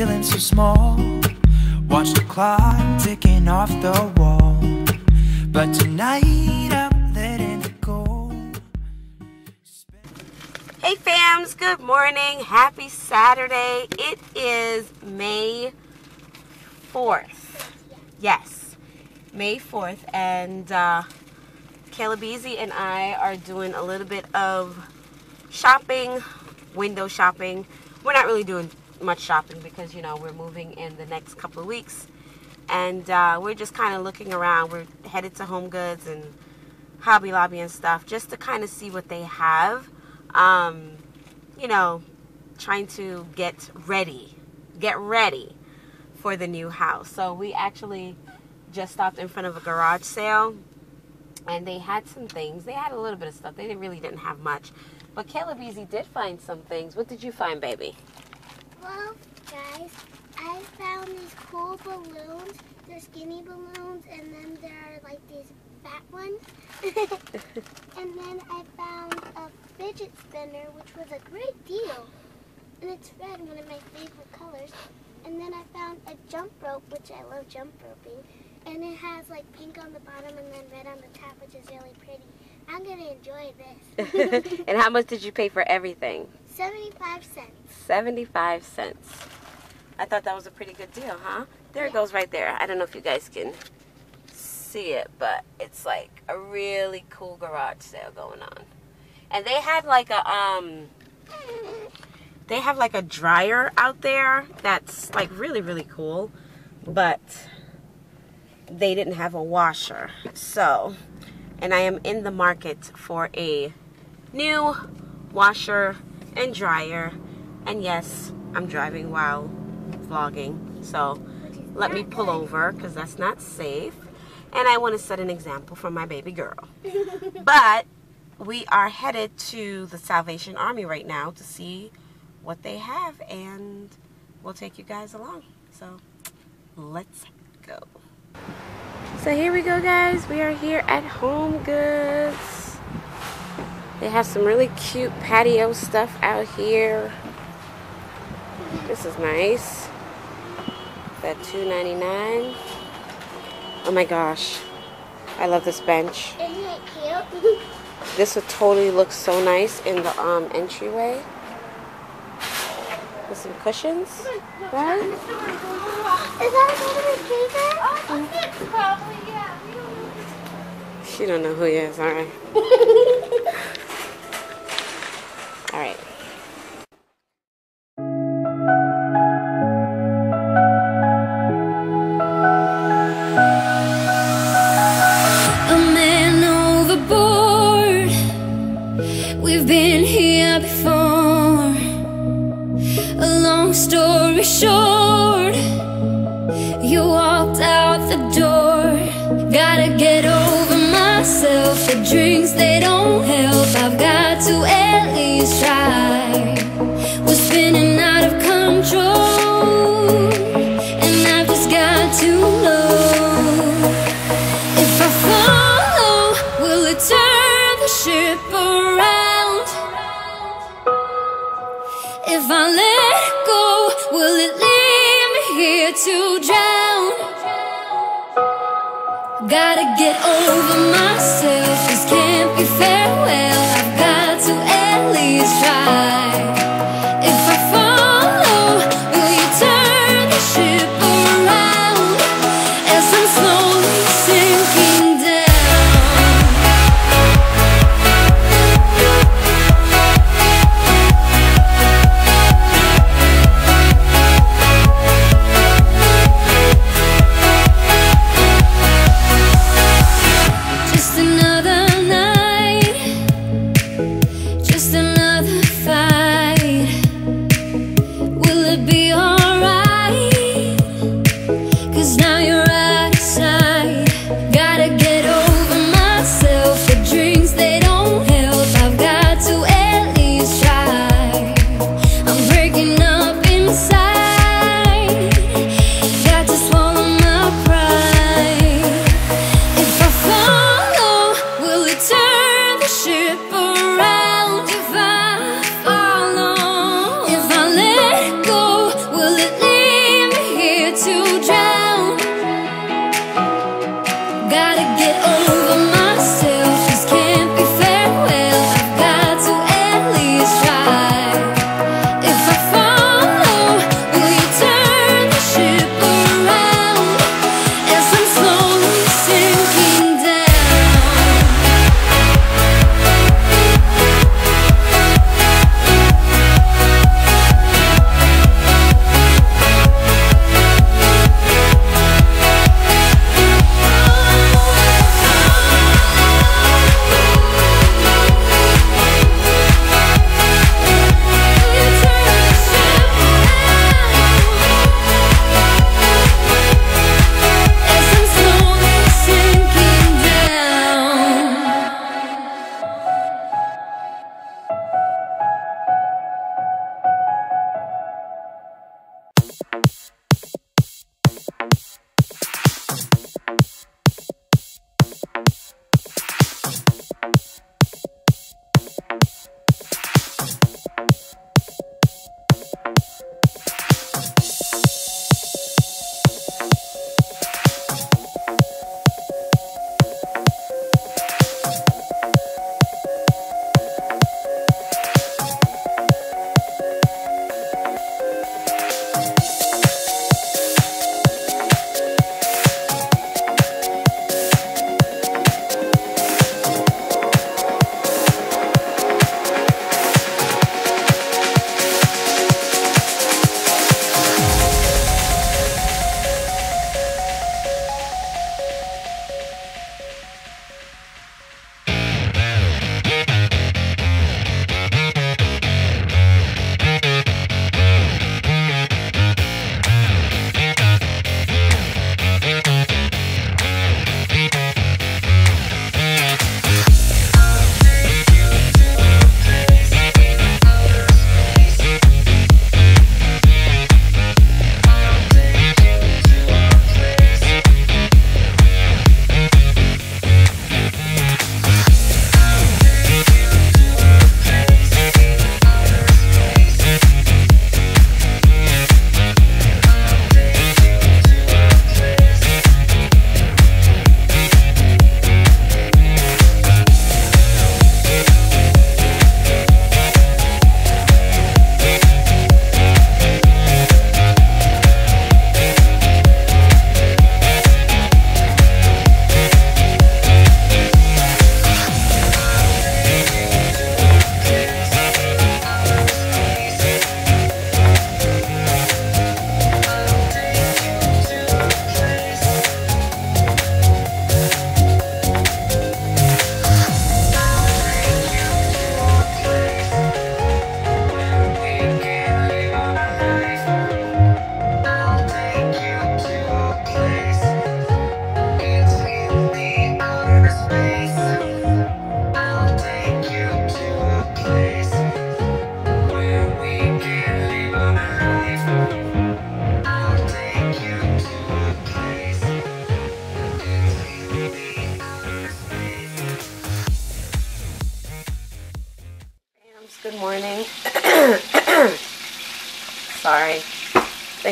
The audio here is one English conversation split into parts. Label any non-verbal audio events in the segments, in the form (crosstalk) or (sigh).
feeling so small. Watch the clock ticking off the wall. But tonight I'm letting it go. Hey fams, good morning. Happy Saturday. It is May 4th. Yes, May 4th. And uh, Kayla BZ and I are doing a little bit of shopping, window shopping. We're not really doing much shopping because, you know, we're moving in the next couple of weeks. And uh, we're just kind of looking around. We're headed to Home Goods and Hobby Lobby and stuff just to kind of see what they have um, you know, trying to get ready, get ready for the new house. So we actually just stopped in front of a garage sale and they had some things. They had a little bit of stuff. They really didn't have much. But Kayla BZ did find some things. What did you find, baby? Well, guys, I found these cool balloons. They're skinny balloons, and then there are like these fat ones. (laughs) and then I found a fidget spinner, which was a great deal. And it's red, one of my favorite colors. And then I found a jump rope, which I love jump roping. And it has like pink on the bottom and then red on the top, which is really pretty. I'm going to enjoy this. (laughs) and how much did you pay for everything? 75 cents. 75 cents. I thought that was a pretty good deal, huh? There it goes right there. I don't know if you guys can see it, but it's like a really cool garage sale going on. And they had like a um they have like a dryer out there that's like really really cool, but they didn't have a washer. So, and I am in the market for a new washer and dryer. And yes, I'm driving while vlogging. So, let me pull over because that's not safe and I want to set an example for my baby girl. (laughs) but we are headed to the Salvation Army right now to see what they have and we'll take you guys along. So let's go. So here we go guys. We are here at Home Goods. They have some really cute patio stuff out here. This is nice. That $2.99. Oh my gosh. I love this bench. Isn't it cute? (laughs) This would totally look so nice in the um, entryway. With some cushions. Right? Is that going to be Probably, yeah. She don't know who he is. All right.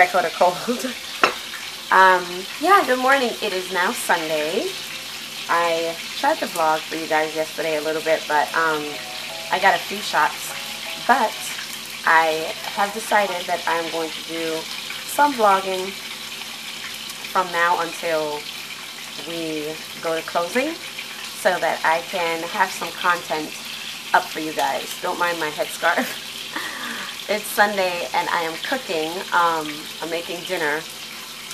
I caught a cold. um, yeah, good morning. It is now Sunday. I tried to vlog for you guys yesterday a little bit, but um, I got a few shots. But I have decided that I'm going to do some vlogging from now until we go to closing so that I can have some content up for you guys. Don't mind my headscarf. (laughs) it's Sunday and I am cooking. Um, I'm making dinner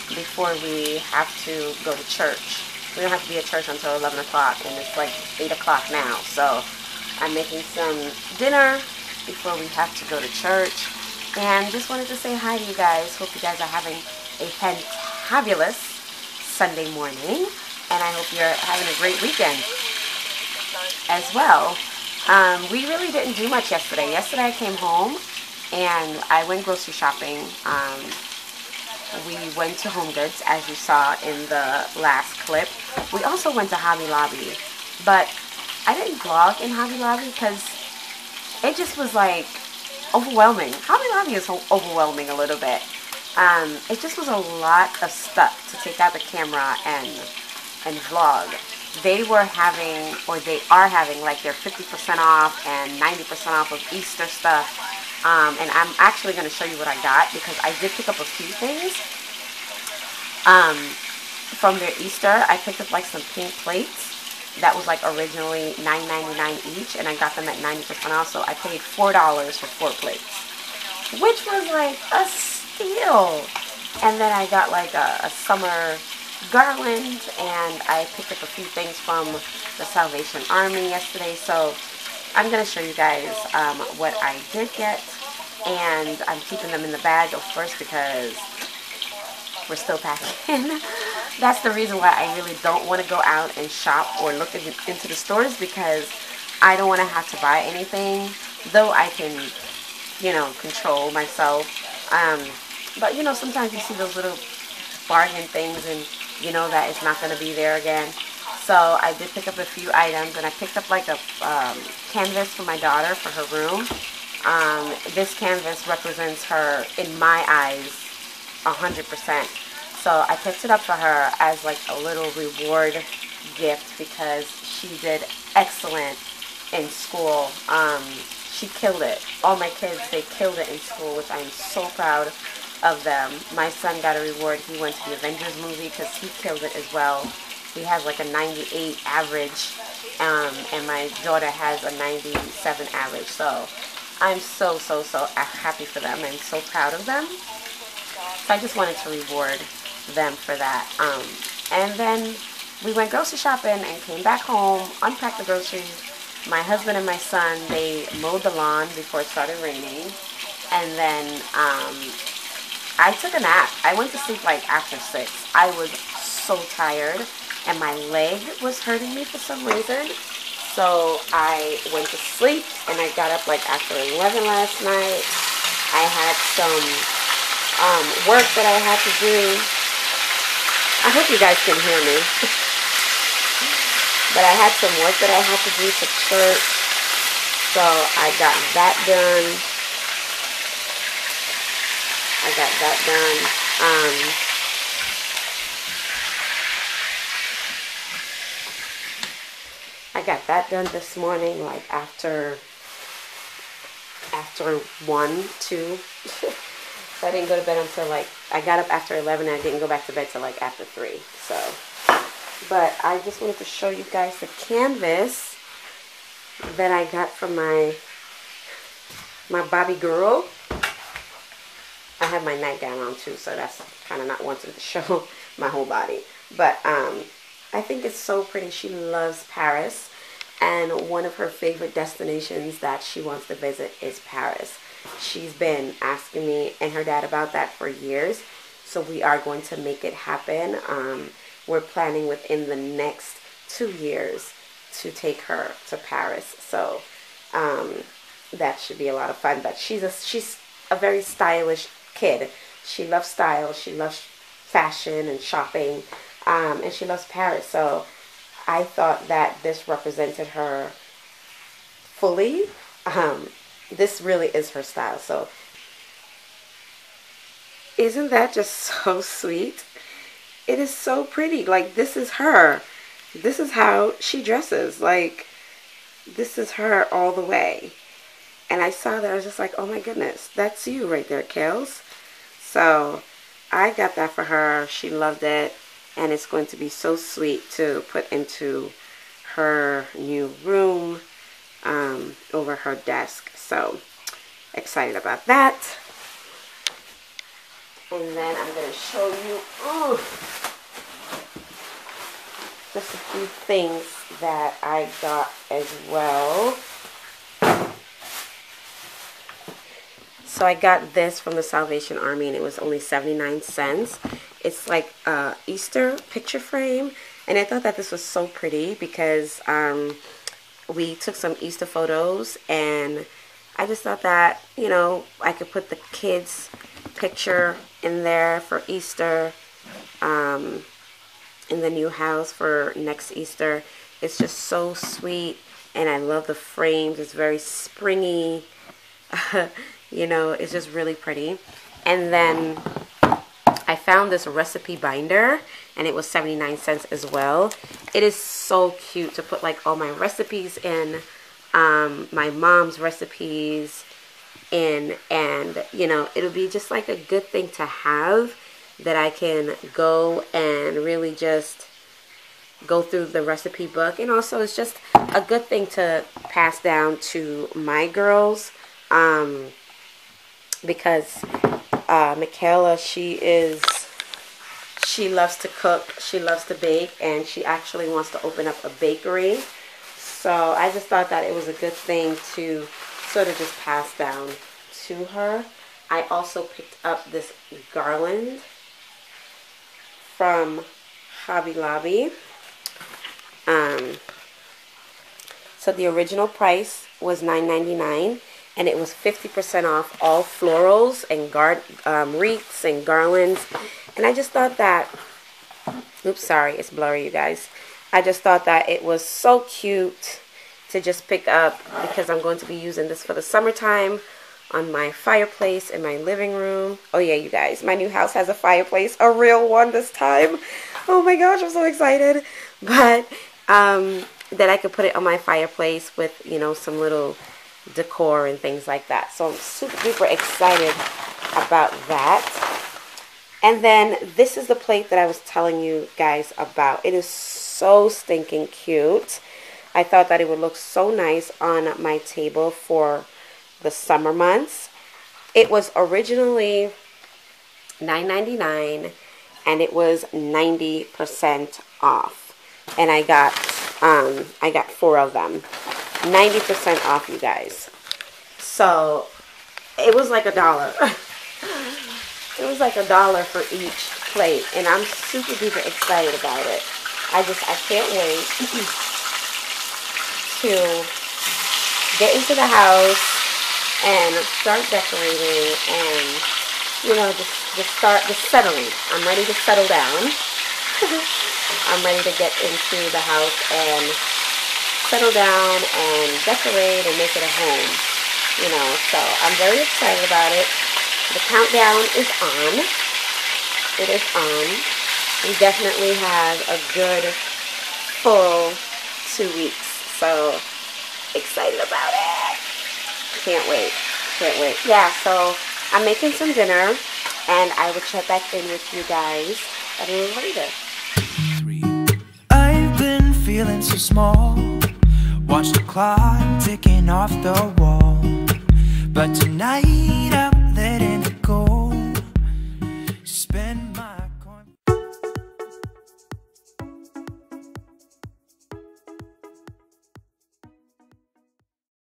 before we have to go to church. We don't have to be at church until 11 o'clock and it's like 8 o'clock now. So I'm making some dinner before we have to go to church. And just wanted to say hi to you guys. Hope you guys are having a fantabulous Sunday morning. And I hope you're having a great weekend as well. Um, we really didn't do much yesterday. Yesterday I came home and I went grocery shopping. Um, we went to Home Goods, as you saw in the last clip. We also went to Hobby Lobby, but I didn't vlog in Hobby Lobby because it just was like overwhelming. Hobby Lobby is overwhelming a little bit. Um, it just was a lot of stuff to take out the camera and and vlog they were having, or they are having, like their 50% off and 90% off of Easter stuff. Um, and I'm actually going to show you what I got because I did pick up a few things um, from their Easter. I picked up like some pink plates that was like originally $9.99 each and I got them at 90% off. So I paid $4 for four plates, which was like a steal. And then I got like a, a summer garland and I picked up a few things from the Salvation Army yesterday so I'm going to show you guys um, what I did get and I'm keeping them in the bag of course because we're still packing (laughs) That's the reason why I really don't want to go out and shop or look in, into the stores because I don't want to have to buy anything though I can you know control myself um, but you know, sometimes you see those little bargain things and you know that it's not going to be there again. So I did pick up a few items and I picked up like a um, canvas for my daughter for her room. Um, this canvas represents her, in my eyes, 100%. So I picked it up for her as like a little reward gift because she did excellent in school. Um, she killed it. All my kids, they killed it in school, which I am so proud of them. My son got a reward. He went to the Avengers movie because he killed it as well. He has like a 98 average, um, and my daughter has a 97 average. So I'm so, so, so happy for them. I'm so proud of them. So I just wanted to reward them for that. Um, and then we went grocery shopping and came back home, unpacked the groceries. My husband and my son, they mowed the lawn before it started raining. And then um, I took a nap. I went to sleep like after 6. I was so tired and my leg was hurting me for some reason. So I went to sleep and I got up like after 11 last night. I had some um, work that I had to do. I hope you guys can hear me. (laughs) but I had some work that I had to do for church. So I got that done. I got that done. Um, got that done this morning, like after after one, two. (laughs) so I didn't go to bed until like I got up after eleven and I didn't go back to bed till like after three. So but I just wanted to show you guys the canvas that I got from my my Bobby girl. I have my nightgown on too, so that's kind of not wanting to (laughs) show my whole body. But um, I think it's so pretty. She loves Paris. And one of her favorite destinations that she wants to visit is Paris. She's been asking me and her dad about that for years. So we are going to make it happen. Um, we're planning within the next two years to take her to Paris. So um, that should be a lot of fun. But she's a, she's a very stylish kid. She loves style. She loves fashion and shopping um, and she loves Paris. So I thought that this represented her fully. Um, this really is her style. So isn't that just so sweet? It is so pretty. Like this is her. This is how she dresses. Like this is her all the way. And I saw that I was just like, oh my goodness, that's you right there, Kales. So I got that for her. She loved it and it's going to be so sweet to put into her new room um, over her desk. So excited about that. And then I'm going to show you oh, just a few things that I got as well. So I got this from the Salvation Army and it was only 79 cents. It's like a Easter picture frame. And I thought that this was so pretty because um, we took some Easter photos and I just thought that, you know, I could put the kids' picture in there for Easter um, in the new house for next Easter. It's just so sweet and I love the frames. It's very springy. (laughs) you know, it's just really pretty. And then I found this recipe binder and it was 79 cents as well. It is so cute to put like all my recipes in, um, my mom's recipes in, and you know, it'll be just like a good thing to have that I can go and really just go through the recipe book. And also it's just a good thing to pass down to my girls um, because uh, Michaela, she is, she loves to cook, she loves to bake, and she actually wants to open up a bakery. So I just thought that it was a good thing to sort of just pass down to her. I also picked up this garland from Hobby Lobby. Um, so the original price was $9.99 and it was 50% off all florals and guard um, wreaths and garlands. And I just thought that, oops, sorry, it's blurry, you guys. I just thought that it was so cute to just pick up because I'm going to be using this for the summertime on my fireplace in my living room. Oh yeah, you guys, my new house has a fireplace, a real one this time. Oh my gosh, I'm so excited. But um, that I could put it on my fireplace with, you know, some little decor and things like that. So I'm super duper excited about that. And then this is the plate that I was telling you guys about. It is so stinking cute. I thought that it would look so nice on my table for the summer months. It was originally $9.99 and it was 90% off. And I got um, I got four of them. 90% off, you guys. So it was like a dollar. (laughs) it was like a dollar for each plate. And I'm super duper excited about it. I just, I can't wait (clears throat) to get into the house and start decorating and, you know, just, just start, just settling. I'm ready to settle down. (laughs) I'm ready to get into the house and settle down and decorate and make it a home. You know, so I'm very excited about it. The countdown is on. It is on. We definitely have a good full two weeks. So excited about it. Can't wait. Can't wait. Yeah, so I'm making some dinner and I will check back in with you guys a little later. I've been feeling so small. Watch the clock ticking off the wall. But tonight I'm